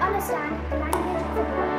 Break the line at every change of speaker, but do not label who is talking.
understand the language of the